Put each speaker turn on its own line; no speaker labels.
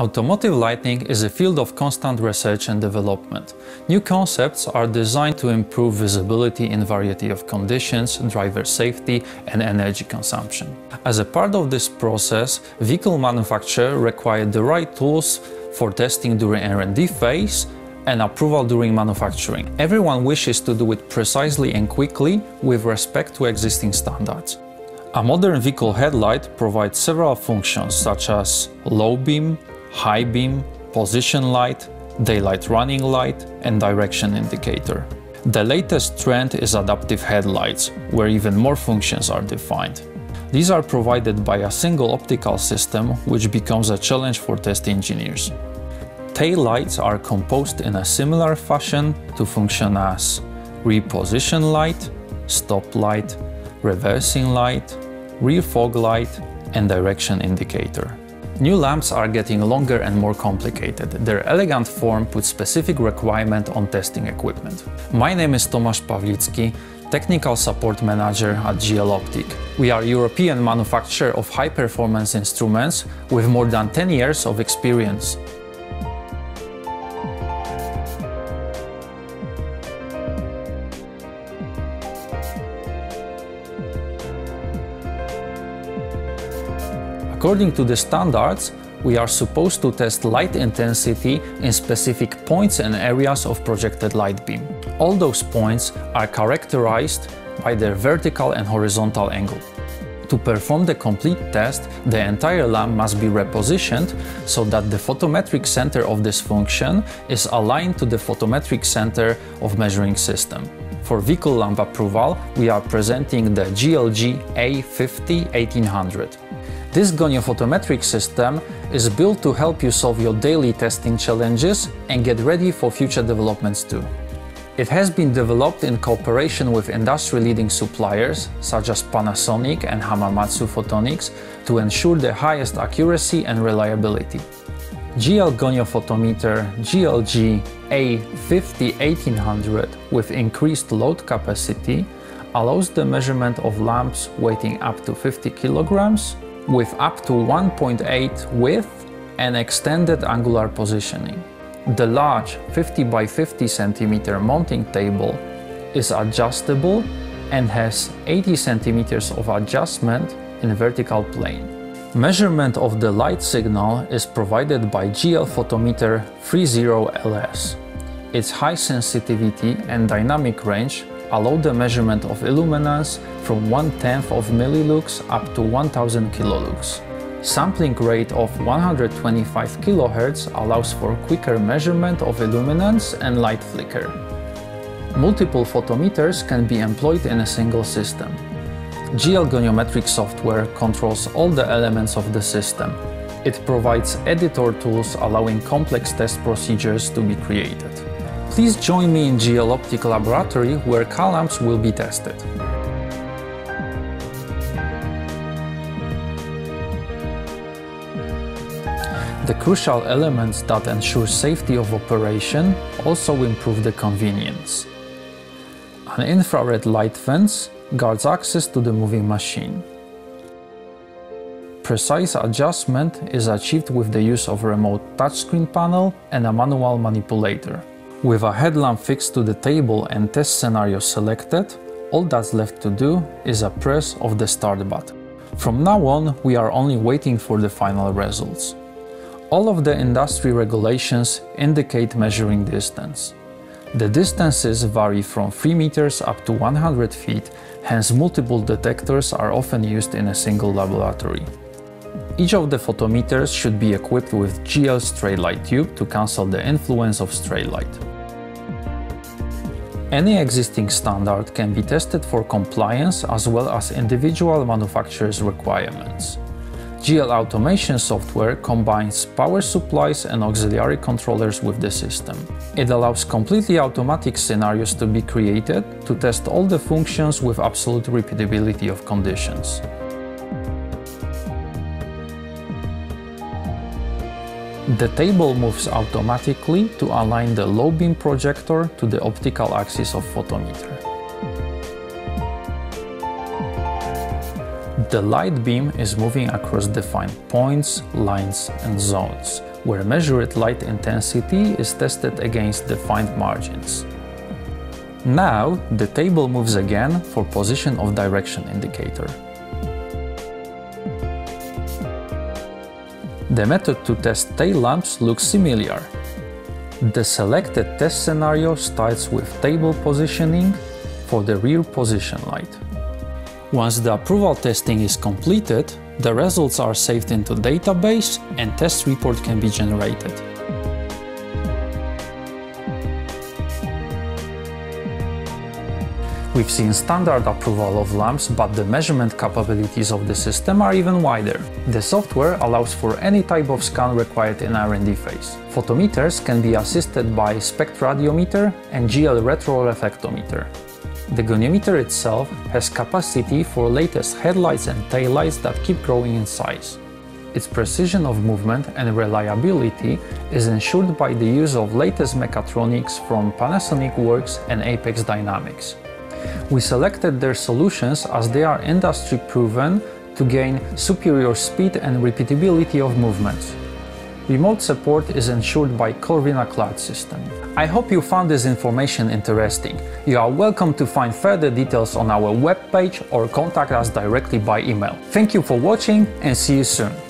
Automotive lighting is a field of constant research and development. New concepts are designed to improve visibility in variety of conditions, driver safety and energy consumption. As a part of this process, vehicle manufacturer require the right tools for testing during R&D phase and approval during manufacturing. Everyone wishes to do it precisely and quickly with respect to existing standards. A modern vehicle headlight provides several functions such as low beam, high beam, position light, daylight running light, and direction indicator. The latest trend is adaptive headlights, where even more functions are defined. These are provided by a single optical system, which becomes a challenge for test engineers. Tail lights are composed in a similar fashion to function as rear position light, stop light, reversing light, rear fog light, and direction indicator. New lamps are getting longer and more complicated. Their elegant form puts specific requirement on testing equipment. My name is Tomasz Pawlicki, Technical Support Manager at GL Optic. We are European manufacturer of high-performance instruments with more than 10 years of experience. According to the standards, we are supposed to test light intensity in specific points and areas of projected light beam. All those points are characterized by their vertical and horizontal angle. To perform the complete test, the entire lamp must be repositioned so that the photometric center of this function is aligned to the photometric center of measuring system. For vehicle lamp approval, we are presenting the GLG A50 1800. This goniophotometric system is built to help you solve your daily testing challenges and get ready for future developments too. It has been developed in cooperation with industry-leading suppliers such as Panasonic and Hamamatsu Photonics to ensure the highest accuracy and reliability. GL goniophotometer GLG A50 1800 with increased load capacity allows the measurement of lamps weighing up to 50 kilograms with up to 1.8 width and extended angular positioning. The large 50 by 50 cm mounting table is adjustable and has 80 centimeters of adjustment in a vertical plane. Measurement of the light signal is provided by GL Photometer 30LS. Its high sensitivity and dynamic range allow the measurement of illuminance from 1 tenth of millilux up to 1000 kilolux. Sampling rate of 125 kHz allows for quicker measurement of illuminance and light flicker. Multiple photometers can be employed in a single system. GeoGoniometric software controls all the elements of the system. It provides editor tools allowing complex test procedures to be created. Please join me in GL Optic Laboratory where lamps will be tested. The crucial elements that ensure safety of operation also improve the convenience. An infrared light fence guards access to the moving machine. Precise adjustment is achieved with the use of a remote touchscreen panel and a manual manipulator. With a headlamp fixed to the table and test scenario selected, all that's left to do is a press of the start button. From now on, we are only waiting for the final results. All of the industry regulations indicate measuring distance. The distances vary from 3 meters up to 100 feet, hence multiple detectors are often used in a single laboratory. Each of the photometers should be equipped with GL stray light tube to cancel the influence of stray light. Any existing standard can be tested for compliance as well as individual manufacturer's requirements. GL automation software combines power supplies and auxiliary controllers with the system. It allows completely automatic scenarios to be created to test all the functions with absolute repeatability of conditions. The table moves automatically to align the low beam projector to the optical axis of photometer. The light beam is moving across defined points, lines and zones, where measured light intensity is tested against defined margins. Now, the table moves again for position of direction indicator. The method to test tail lamps looks similar. The selected test scenario starts with table positioning for the rear position light. Once the approval testing is completed, the results are saved into database and test report can be generated. We've seen standard approval of lamps, but the measurement capabilities of the system are even wider. The software allows for any type of scan required in R&D phase. Photometers can be assisted by spectroradiometer and GL retroreflectometer. The goniometer itself has capacity for latest headlights and taillights that keep growing in size. Its precision of movement and reliability is ensured by the use of latest mechatronics from Panasonic Works and Apex Dynamics. We selected their solutions as they are industry proven to gain superior speed and repeatability of movements. Remote support is ensured by Corvina Cloud System. I hope you found this information interesting. You are welcome to find further details on our webpage or contact us directly by email. Thank you for watching and see you soon.